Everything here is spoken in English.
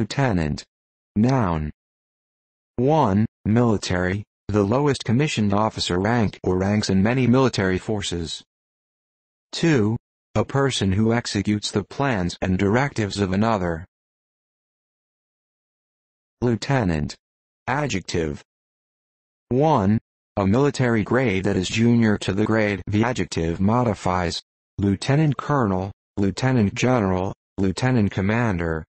Lieutenant. Noun. 1. Military, the lowest commissioned officer rank or ranks in many military forces. 2. A person who executes the plans and directives of another. Lieutenant. Adjective. 1. A military grade that is junior to the grade the adjective modifies. Lieutenant Colonel, Lieutenant General, Lieutenant Commander,